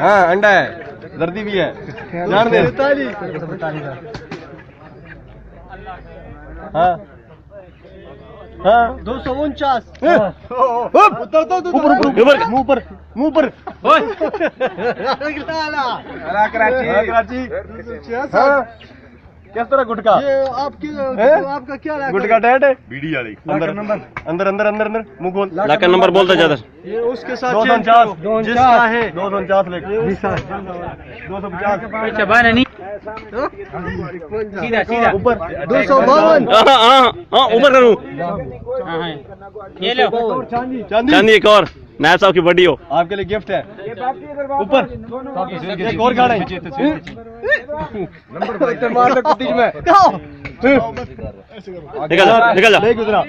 ہاں انڈا ہے۔ زردی بھی ہے۔ جان دے۔ ہاں۔ ہاں۔ دو سو انچاس۔ اوپر اوپر۔ منہ پر۔ منہ پر۔ کراچی کراچی ہاں۔ کس طرح گٹکا؟ آپ کا کیا گٹکا ڈیٹ ہے؟ بیڑی والی. اندر اندر اندر اندر اندر منہ کھول۔ لاکھ نمبر بولتا یہ اس کے ساتھ دو سو انچاس کرو۔ جس کا ہے۔ دو سو انچاس لے کے۔ دو سو پچاس۔ اوپر۔ دو سو باون۔ ہاں ہاں ہاں اوپر کروں چاندی۔ چاندی ایک اور۔ نائب صاحب کی بڈی ہو۔ آپ کے لیے گفٹ ہے۔ اوپر۔ ایک اور گاڑی۔ نکل جا نکل جا۔